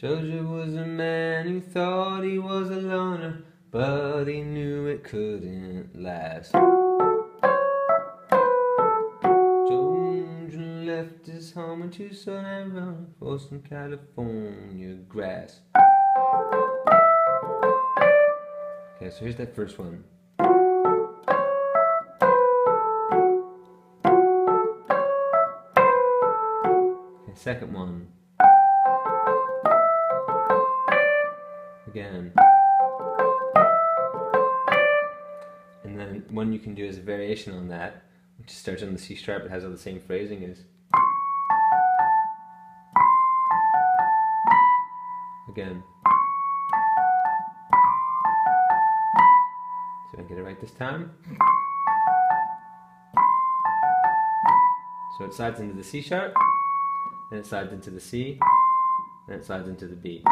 Jojo was a man who thought he was a loner, but he knew it couldn't last. Jojo left his home in Tucson, Arizona, for some California grass. Okay, so here's that first one. Okay, second one. Again. And then one you can do as a variation on that, which starts on the C sharp, it has all the same phrasing is. Again. So I get it right this time. So it slides into the C sharp, then it slides into the C, then it slides into the B.